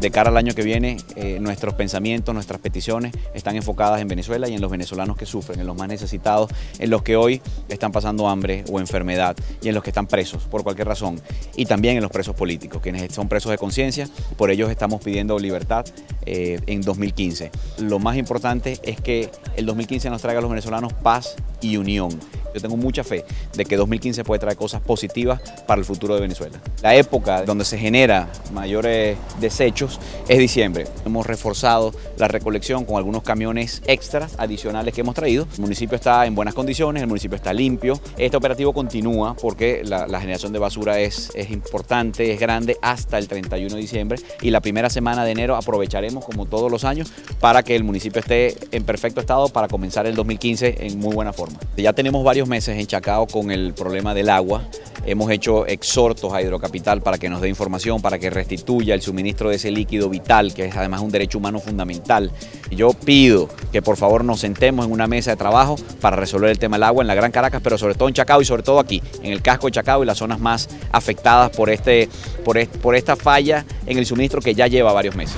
de cara al año que viene, eh, nuestros pensamientos, nuestras peticiones están enfocadas en Venezuela y en los venezolanos que sufren, en los más necesitados, en los que hoy están pasando hambre o enfermedad y en los que están presos por cualquier razón. Y también en los presos políticos, quienes son presos de conciencia, por ellos estamos pidiendo libertad eh, en 2015. Lo más importante es que el 2015 nos traiga a los venezolanos paz y unión. Yo tengo mucha fe de que 2015 puede traer cosas positivas para el futuro de Venezuela. La época donde se genera mayores desechos es diciembre. Hemos reforzado la recolección con algunos camiones extras adicionales que hemos traído. El municipio está en buenas condiciones, el municipio está limpio. Este operativo continúa porque la, generación de basura es, es importante, es grande hasta el 31 de diciembre y la primera semana de enero aprovecharemos como todos los años para que el municipio esté en perfecto estado para comenzar el 2015 en muy buena forma. Ya tenemos varios meses en Chacao con el problema del agua. Hemos hecho exhortos a Hidrocapital para que nos dé información, para que restituya el suministro de ese líquido vital, que es además un derecho humano fundamental. Yo pido que por favor nos sentemos en una mesa de trabajo para resolver el tema del agua en la Gran Caracas, pero sobre todo en Chacao y sobre todo aquí, en el casco de Chacao y las zonas más afectadas por, este, por, por esta falla en el suministro que ya lleva varios meses.